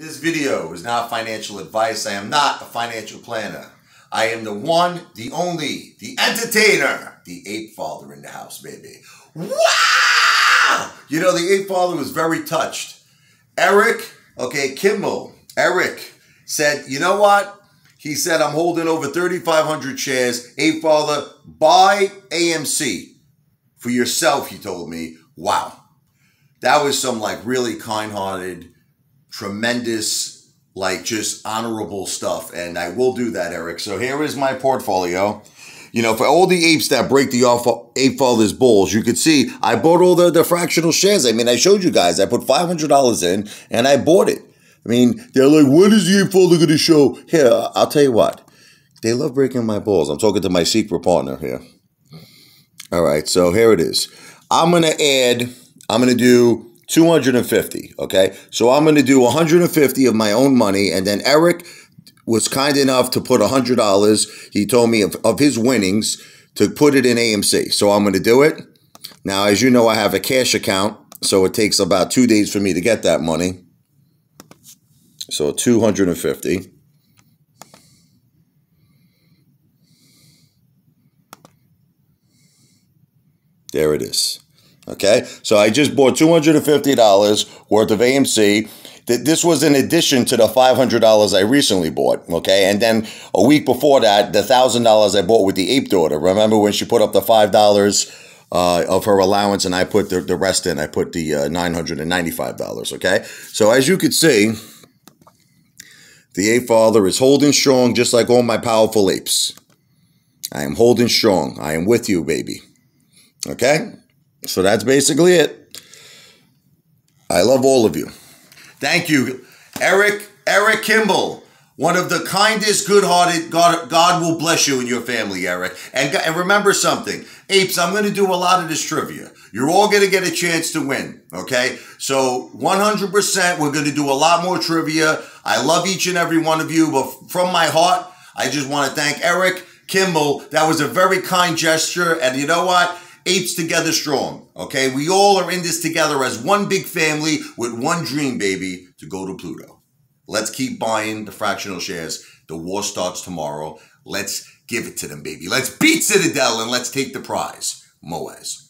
This video is not financial advice. I am not a financial planner. I am the one, the only, the entertainer, the ape father in the house, baby. Wow! You know, the ape father was very touched. Eric, okay, Kimmell, Eric said, you know what? He said, I'm holding over 3,500 shares. Ape father, buy AMC for yourself, he told me. Wow. That was some like really kind hearted, tremendous, like just honorable stuff. And I will do that, Eric. So here is my portfolio. You know, for all the apes that break the off ape father's balls, you could see I bought all the, the fractional shares. I mean, I showed you guys. I put $500 in and I bought it. I mean, they're like, when is the ape father going to show? Here, I'll tell you what. They love breaking my balls. I'm talking to my secret partner here. All right, so here it is. I'm going to add, I'm going to do 250, okay? So I'm going to do 150 of my own money, and then Eric was kind enough to put $100, he told me, of, of his winnings to put it in AMC. So I'm going to do it. Now, as you know, I have a cash account, so it takes about two days for me to get that money. So 250. There it is. Okay, so I just bought $250 worth of AMC. That this was in addition to the $500 I recently bought. Okay, and then a week before that, the $1,000 I bought with the ape daughter. Remember when she put up the $5 uh, of her allowance and I put the, the rest in? I put the uh, $995. Okay, so as you could see, the ape father is holding strong just like all my powerful apes. I am holding strong. I am with you, baby. Okay? So that's basically it. I love all of you. Thank you, Eric, Eric Kimmell. One of the kindest, good-hearted, God, God will bless you and your family, Eric. And, and remember something, apes, I'm going to do a lot of this trivia. You're all going to get a chance to win, okay? So 100%, we're going to do a lot more trivia. I love each and every one of you, but from my heart, I just want to thank Eric Kimmell. That was a very kind gesture. And you know what? Apes together strong. Okay, we all are in this together as one big family with one dream, baby, to go to Pluto. Let's keep buying the fractional shares. The war starts tomorrow. Let's give it to them, baby. Let's beat Citadel and let's take the prize. MOASS.